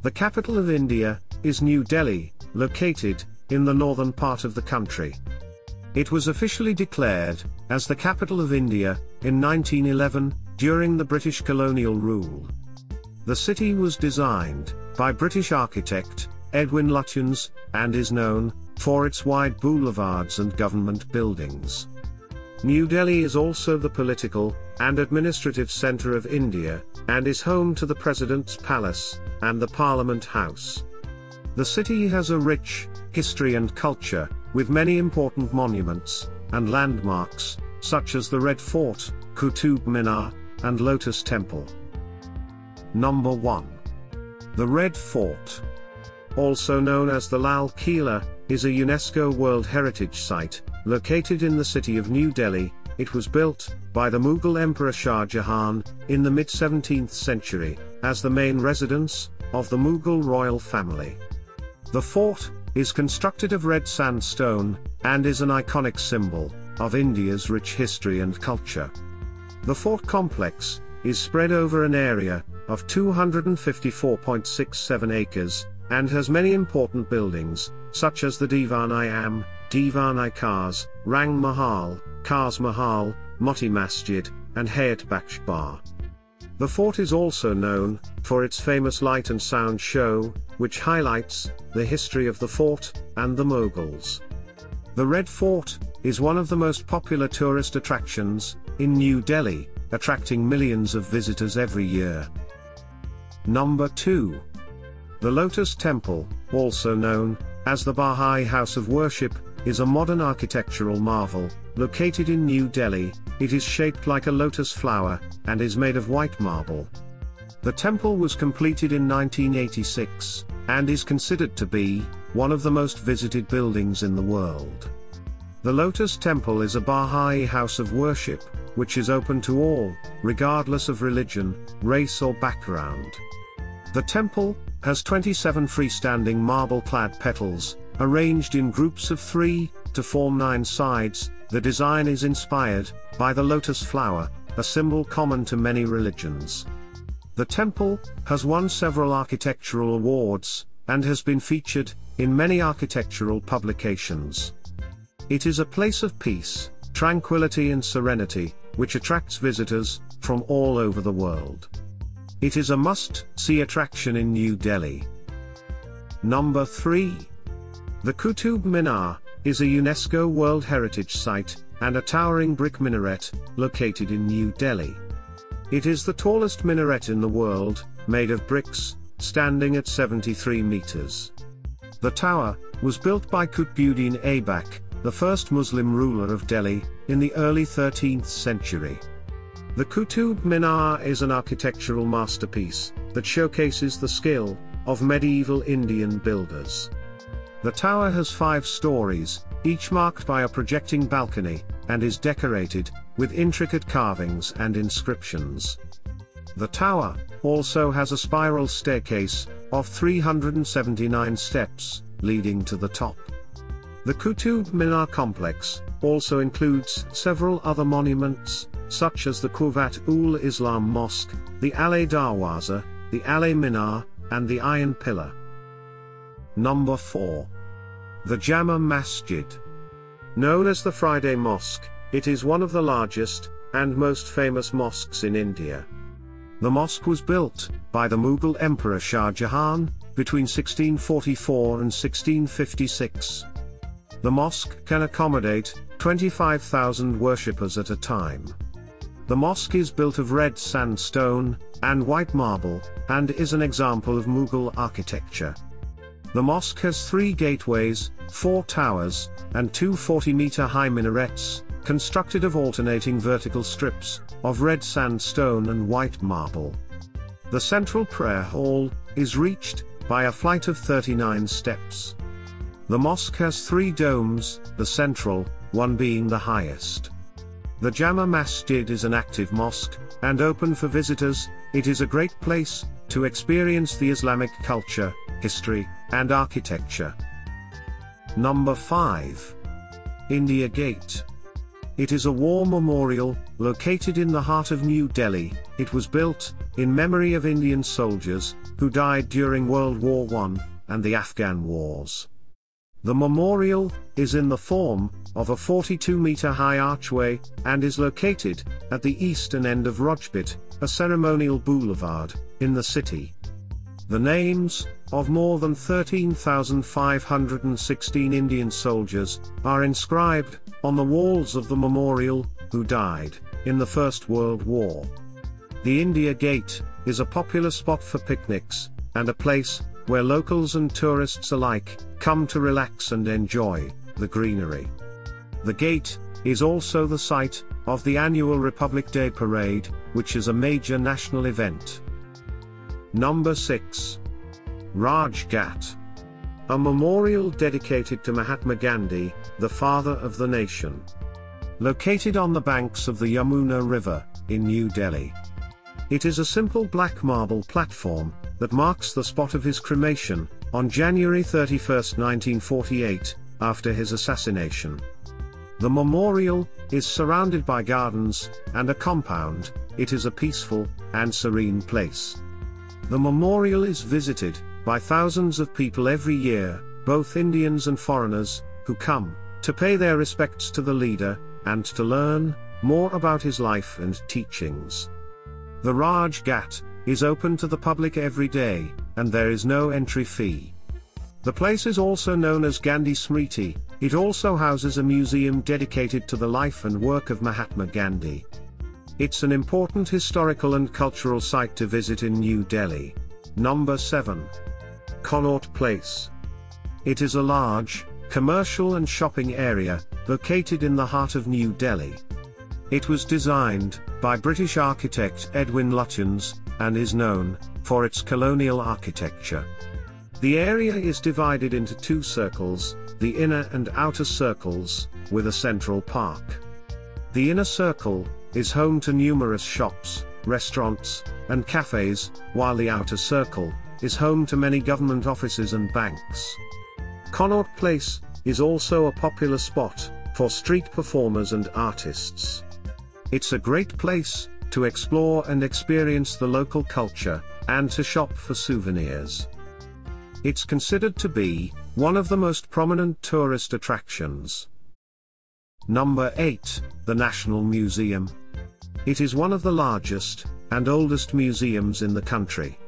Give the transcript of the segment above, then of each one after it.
The capital of India is New Delhi, located in the northern part of the country. It was officially declared as the capital of India in 1911 during the British colonial rule. The city was designed by British architect Edwin Lutyens and is known for its wide boulevards and government buildings. New Delhi is also the political and administrative center of India and is home to the President's Palace and the Parliament House. The city has a rich history and culture, with many important monuments and landmarks, such as the Red Fort, Qutub Minar, and Lotus Temple. Number 1. The Red Fort. Also known as the Lal Kila, is a UNESCO World Heritage Site, located in the city of New Delhi. It was built by the Mughal Emperor Shah Jahan in the mid 17th century as the main residence of the Mughal royal family. The fort is constructed of red sandstone and is an iconic symbol of India's rich history and culture. The fort complex is spread over an area of 254.67 acres and has many important buildings, such as the Divan-i-Am, Divan-i-Khas, Rang Mahal, Khas Mahal, Moti Masjid, and Hayat Bakhsh Bagh. The fort is also known for its famous light and sound show, which highlights the history of the fort and the Mughals. The Red Fort is one of the most popular tourist attractions in New Delhi, attracting millions of visitors every year. Number 2. The Lotus Temple, also known as the Baha'i House of Worship, is a modern architectural marvel, located in New Delhi, it is shaped like a lotus flower, and is made of white marble. The temple was completed in 1986, and is considered to be, one of the most visited buildings in the world. The Lotus Temple is a Baha'i house of worship, which is open to all, regardless of religion, race or background. The temple, has 27 freestanding marble-clad petals, arranged in groups of three, to form nine sides, the design is inspired, by the lotus flower, a symbol common to many religions. The temple, has won several architectural awards, and has been featured, in many architectural publications. It is a place of peace, tranquility and serenity, which attracts visitors, from all over the world. It is a must-see attraction in New Delhi. Number 3. The Qutub Minar, is a UNESCO World Heritage Site, and a towering brick minaret, located in New Delhi. It is the tallest minaret in the world, made of bricks, standing at 73 meters. The tower, was built by Qutbuddin Aibak, the first Muslim ruler of Delhi, in the early 13th century. The Qutub Minar is an architectural masterpiece that showcases the skill of medieval Indian builders. The tower has five stories, each marked by a projecting balcony, and is decorated with intricate carvings and inscriptions. The tower also has a spiral staircase of 379 steps leading to the top. The Qutub Minar complex also includes several other monuments, such as the Quwwat ul Islam Mosque, the Alay Darwaza, the Alay Minar, and the Iron Pillar. Number 4. The Jama Masjid. Known as the Friday Mosque, it is one of the largest and most famous mosques in India. The mosque was built by the Mughal Emperor Shah Jahan between 1644 and 1656. The mosque can accommodate 25,000 worshippers at a time. The mosque is built of red sandstone and white marble, and is an example of Mughal architecture. The mosque has three gateways, four towers, and two 40-meter high minarets, constructed of alternating vertical strips, of red sandstone and white marble. The central prayer hall, is reached, by a flight of 39 steps. The mosque has three domes, the central, one being the highest. The Jama Masjid is an active mosque, and open for visitors, it is a great place, to experience the Islamic culture, history, and architecture. Number 5. India Gate. It is a war memorial, located in the heart of New Delhi, it was built, in memory of Indian soldiers, who died during World War I and the Afghan Wars. The memorial is in the form of a 42 meter high archway and is located at the eastern end of Rajpath, a ceremonial boulevard in the city. The names of more than 13,516 Indian soldiers are inscribed on the walls of the memorial who died in the First World War. The India Gate is a popular spot for picnics and a place where locals and tourists alike come to relax and enjoy the greenery. The gate is also the site of the annual Republic Day Parade, which is a major national event. Number 6. Raj Ghat. A memorial dedicated to Mahatma Gandhi, the father of the nation. Located on the banks of the Yamuna River, in New Delhi. It is a simple black marble platform, that marks the spot of his cremation, on January 31, 1948, after his assassination. The memorial is surrounded by gardens and a compound, it is a peaceful and serene place. The memorial is visited by thousands of people every year, both Indians and foreigners, who come to pay their respects to the leader and to learn more about his life and teachings. The Raj Ghat is open to the public every day, and there is no entry fee. The place is also known as Gandhi Smriti, it also houses a museum dedicated to the life and work of Mahatma Gandhi. It's an important historical and cultural site to visit in New Delhi. Number 7. Connaught Place. It is a large, commercial and shopping area, located in the heart of New Delhi. It was designed by British architect Edwin Lutyens and is known for its colonial architecture. The area is divided into two circles, the inner and outer circles, with a central park. The inner circle is home to numerous shops, restaurants, and cafes, while the outer circle is home to many government offices and banks. Connaught Place is also a popular spot for street performers and artists. It's a great place to explore and experience the local culture, and to shop for souvenirs. It's considered to be one of the most prominent tourist attractions. Number 8, the National Museum. It is one of the largest and oldest museums in the country.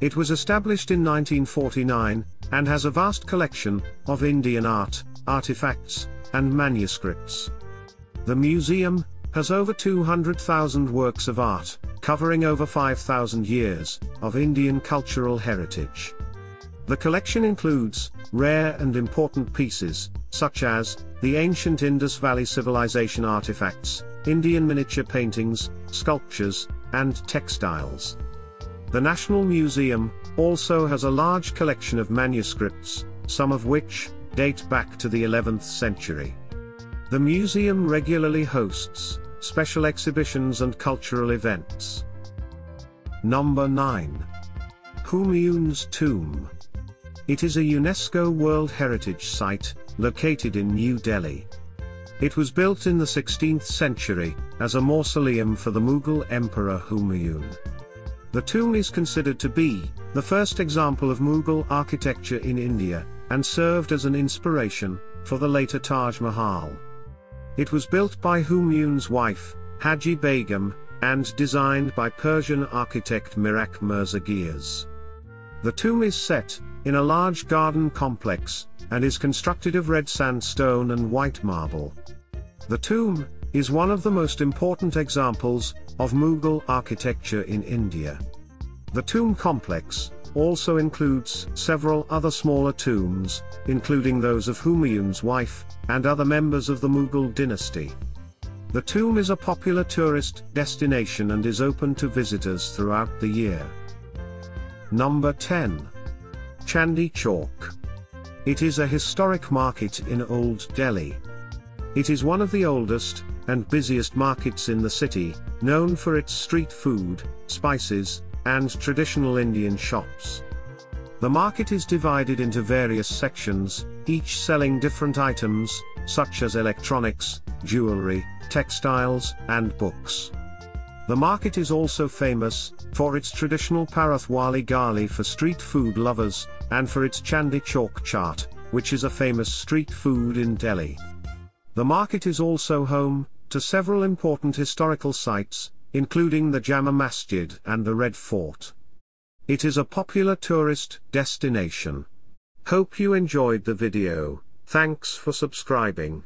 It was established in 1949 and has a vast collection of Indian art, artifacts, and manuscripts. The museum has over 200,000 works of art, covering over 5,000 years of Indian cultural heritage. The collection includes rare and important pieces, such as the ancient Indus Valley Civilization artifacts, Indian miniature paintings, sculptures, and textiles. The National Museum also has a large collection of manuscripts, some of which date back to the 11th century. The museum regularly hosts special exhibitions and cultural events. Number 9. Humayun's Tomb. It is a UNESCO World Heritage Site, located in New Delhi. It was built in the 16th century, as a mausoleum for the Mughal Emperor Humayun. The tomb is considered to be the first example of Mughal architecture in India, and served as an inspiration for the later Taj Mahal. It was built by Humayun's wife, Haji Begum, and designed by Persian architect Mirak Mirza Ghias. The tomb is set in a large garden complex and is constructed of red sandstone and white marble. The tomb is one of the most important examples of Mughal architecture in India. The tomb complex also includes several other smaller tombs, including those of Humayun's wife, and other members of the Mughal dynasty. The tomb is a popular tourist destination and is open to visitors throughout the year. Number 10. Chandni Chowk. It is a historic market in Old Delhi. It is one of the oldest and busiest markets in the city, known for its street food, spices, and traditional Indian shops. The market is divided into various sections, each selling different items, such as electronics, jewelry, textiles, and books. The market is also famous for its traditional Parathwali Gali for street food lovers, and for its Chandni Chowk which is a famous street food in Delhi. The market is also home to several important historical sites, including the Jama Masjid and the Red Fort. It is a popular tourist destination. Hope you enjoyed the video, thanks for subscribing.